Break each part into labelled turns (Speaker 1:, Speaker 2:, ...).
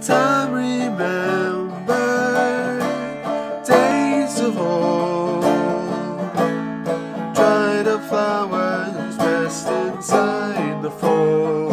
Speaker 1: time remember days of old. Dried up flowers best inside the fold.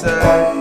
Speaker 1: say